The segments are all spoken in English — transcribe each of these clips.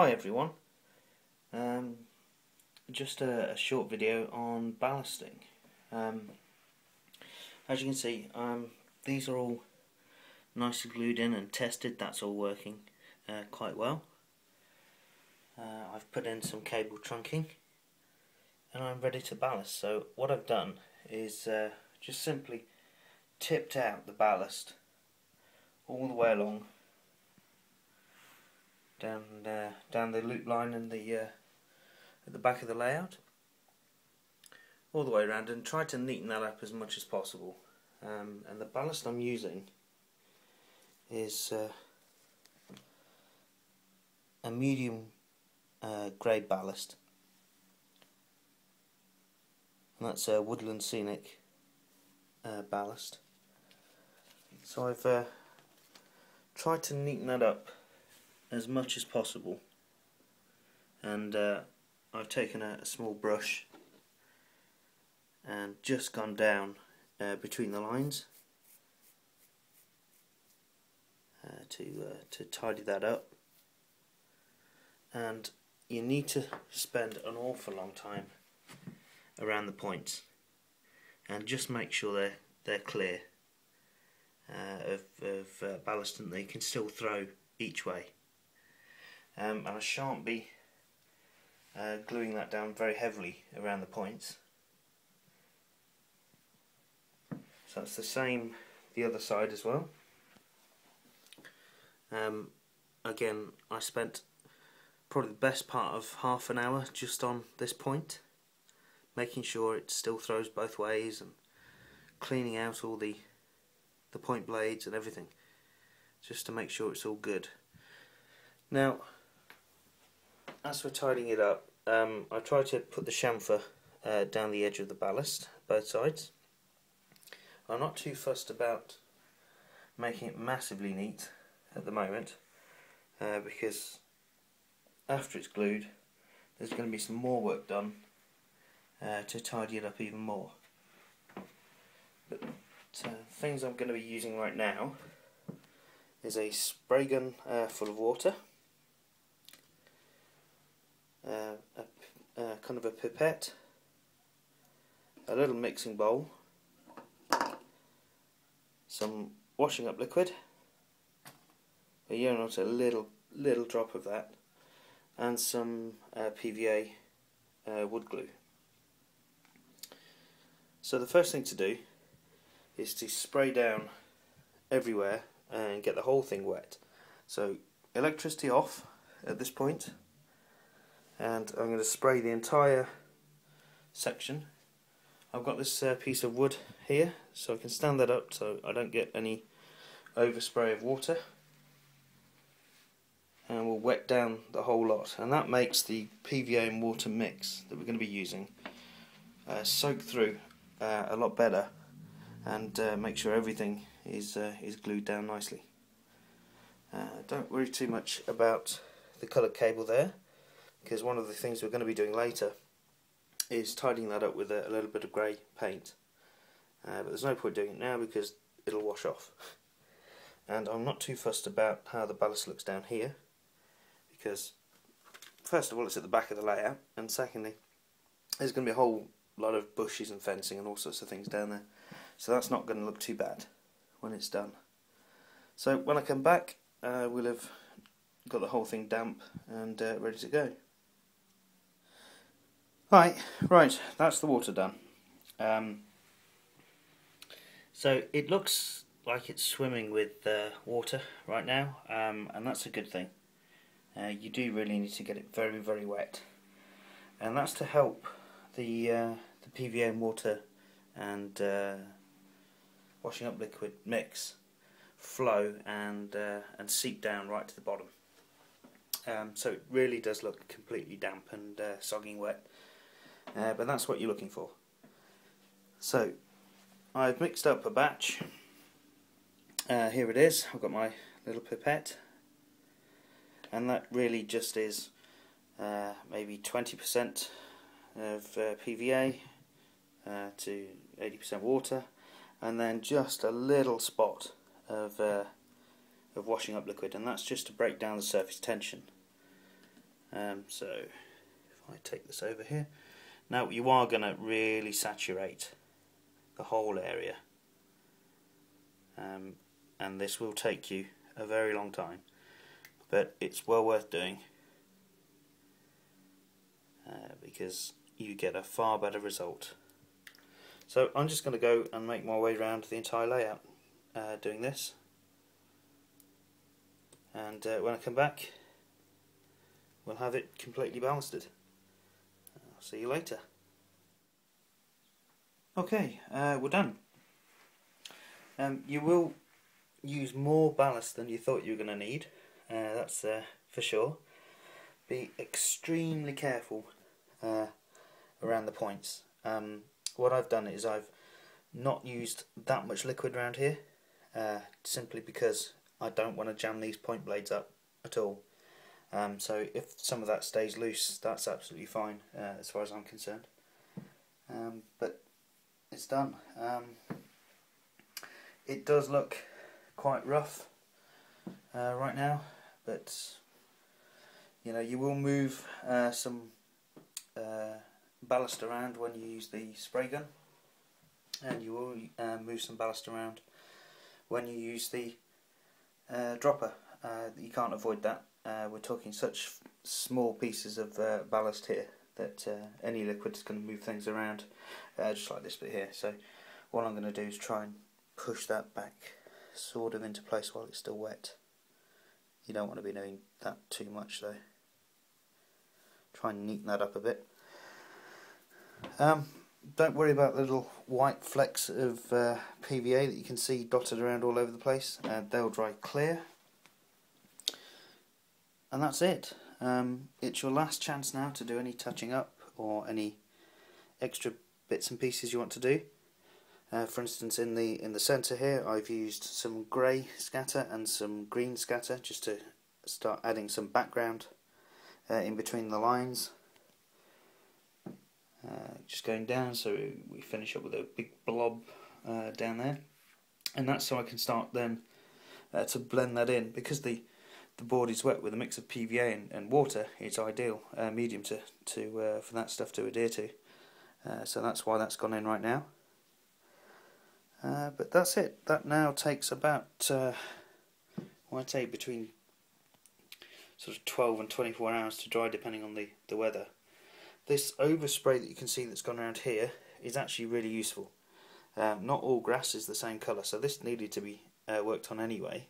Hi everyone, um, just a, a, short video on ballasting. Um, as you can see, um, these are all nicely glued in and tested, that's all working uh, quite well. Uh, I've put in some cable trunking and I'm ready to ballast. So what I've done is uh, just simply tipped out the ballast all the way along down uh, down the loop line in the uh, at the back of the layout. All the way around and try to neaten that up as much as possible. Um, and the ballast I'm using is uh, a medium uh, grey ballast. And that's a Woodland Scenic uh, ballast. So I've uh, tried to neaten that up as much as possible. And uh, I've taken a, a, small brush and just gone down uh, between the lines uh, to uh, to tidy that up. And you need to spend an awful long time around the points and just make sure they're they're clear uh, of, of uh, ballast and they can still throw each way um, and I shan't be uh, gluing that down very heavily around the points. So that's the same the other side as well. Um, again I spent probably the best part of half an hour just on this point making sure it still throws both ways and cleaning out all the the point blades and everything just to make sure it's all good. Now as we're tidying it up, um, I try to put the chamfer uh, down the edge of the ballast, both sides. I'm not too fussed about making it massively neat at the moment uh, because after it's glued there's going to be some more work done uh, to tidy it up even more. But uh, things I'm going to be using right now is a spray gun uh, full of water a, kind of a pipette, a little mixing bowl, some washing up liquid, a know, a little little drop of that, and some uh, PVA uh, wood glue. So the first thing to do is to spray down everywhere and get the whole thing wet. So electricity off at this point and I'm going to spray the entire section. I've got this uh, piece of wood here so I can stand that up so I don't get any overspray of water and we'll wet down the whole lot and that makes the PVA and water mix that we're going to be using uh, soak through uh, a lot better and uh, make sure everything is, uh, is glued down nicely. Uh, don't worry too much about the coloured cable there because one of the things we're going to be doing later is tidying that up with a, a little bit of grey paint. Uh, but there's no point doing it now because it'll wash off. And I'm not too fussed about how the ballast looks down here because first of all it's at the back of the layout and secondly there's going to be a whole lot of bushes and fencing and all sorts of things down there so that's not going to look too bad when it's done. So when I come back uh, we'll have got the whole thing damp and uh, ready to go. Right, right, that's the water done. Um, so it looks like it's swimming with uh, water right now, um, and that's a good thing. Uh, you do really need to get it very, very wet, and that's to help the uh, the and water and uh, washing up liquid mix flow and uh, and seep down right to the bottom. Um, so it really does look completely damp and uh, sogging wet uh, but that's what you're looking for. So I've mixed up a batch. Uh, here it is. I've got my little pipette, and that really just is uh, maybe 20% of uh, PVA uh, to 80% water, and then just a little spot of uh, of washing up liquid, and that's just to break down the surface tension. Um, so if I take this over here, now you are going to really saturate the whole area um, and this will take you a very long time but it's well worth doing uh, because you get a far better result. So I'm just going to go and make my way around the entire layout uh, doing this and uh, when I come back we'll have it completely ballasted. See you later. Okay, uh, we're done. Um, you will use more ballast than you thought you were going to need, uh, that's uh, for sure. Be extremely careful uh, around the points. Um, what I've done is I've not used that much liquid around here, uh, simply because I don't want to jam these point blades up at all. Um, so if some of that stays loose, that's absolutely fine uh, as far as I'm concerned. Um, but it's done. Um, it does look quite rough uh, right now, but you know you will move uh, some uh, ballast around when you use the spray gun, and you will uh, move some ballast around when you use the uh, dropper. You can't avoid that. We're talking such small pieces of ballast here that any liquid is going to move things around, just like this bit here. So what I'm going to do is try and push that back sort of into place while it's still wet. You don't want to be doing that too much though. Try and neaten that up a bit. Um, don't worry about the little white flecks of uh, PVA that you can see dotted around all over the place. Uh, they'll dry clear. And that's it. Um, it's your last chance now to do any touching up or any extra bits and pieces you want to do. Uh, for instance, in the in the centre here, I've used some grey scatter and some green scatter just to start adding some background uh, in between the lines. Uh, just going down, so we finish up with a big blob uh, down there, and that's so I can start then uh, to blend that in because the the board is wet with a mix of PVA and, and water. It's ideal uh, medium to to for that stuff to adhere to. so that's why that's gone in right now. Uh, but that's it. That now takes about, uh, well, I'd say between sort of 12 and 24 hours to dry depending on the, the weather. This overspray that you can see that's gone around here is actually really useful. Um, not all grass is the same colour, so this needed to be uh, worked on anyway.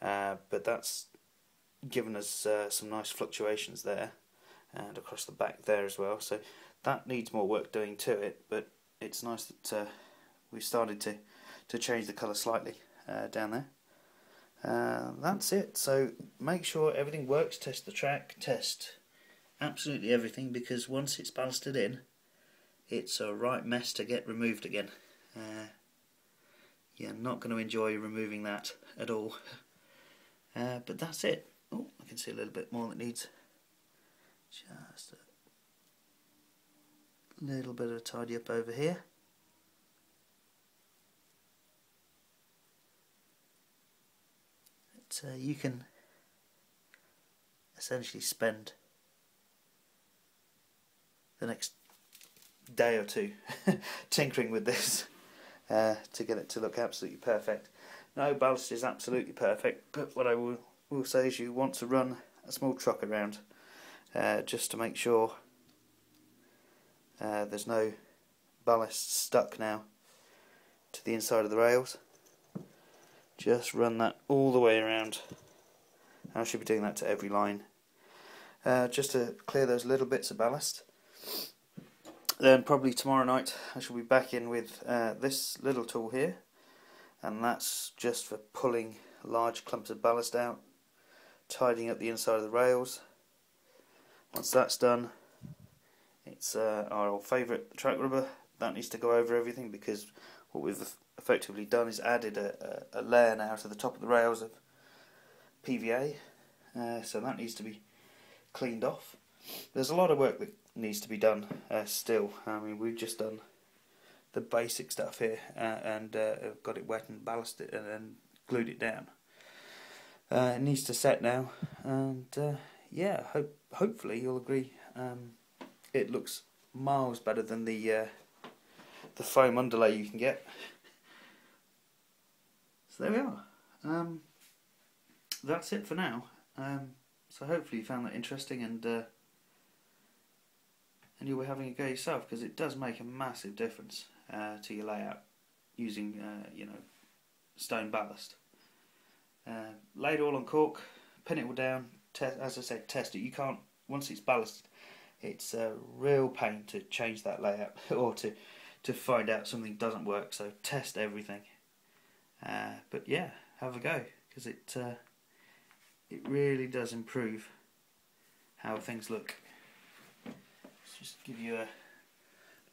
Uh, but that's given us uh, some nice fluctuations there and across the back there as well. So that needs more work doing to it, but it's nice that uh, we started to, to change the colour slightly uh, down there. Uh, that's it. So make sure everything works. Test the track. Test absolutely everything because once it's ballasted in, it's a right mess to get removed again. Uh, you're not going to enjoy removing that at all. Uh, but that's it. Oh, I can see a little bit more that needs just a little bit of tidy up over here. uh, you can essentially spend the next day or two tinkering with this uh, to get it to look absolutely perfect. No ballast is absolutely perfect, but what I will, will say is you want to run a small truck around uh, just to make sure uh, there's no ballast stuck now to the inside of the rails. Just run that all the way around. And I should be doing that to every line. Uh, just to clear those little bits of ballast. Then probably tomorrow night I shall be back in with uh, this little tool here. And that's just for pulling large clumps of ballast out tidying up the inside of the rails. Once that's done it's uh, our old favourite track rubber. That needs to go over everything because what we've effectively done is added a, a, a layer now to the top of the rails of PVA uh, so that needs to be cleaned off. There's a lot of work that needs to be done uh, still. I mean we've just done the basic stuff here uh, and uh, got it wet and ballasted and then glued it down uh, it needs to set now and uh, yeah, hope hopefully you'll agree. Um, it looks miles better than the uh, the foam underlay you can get. So there we are. Um, that's it for now. Um, so hopefully you found that interesting and uh, and you'll be having a go yourself because it does make a massive difference uh, to your layout using uh, you know stone ballast. Uh, lay it all on cork, pin it all down. Test as I said, test it. You can't once it's ballasted. It's a real pain to change that layout or to to find out something doesn't work. So test everything. Uh, but yeah, have a go because it uh, it really does improve how things look. Let's just give you a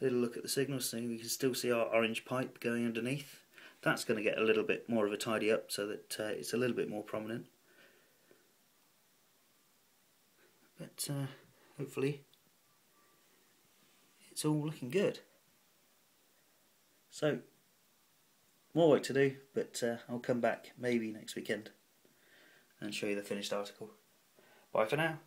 little look at the signal so we can still see our orange pipe going underneath. That's going to get a little bit more of a tidy up so that uh, it's a little bit more prominent. But uh, hopefully it's all looking good. So, more work to do, but uh, I'll come back maybe next weekend and show you the finished article. Bye for now.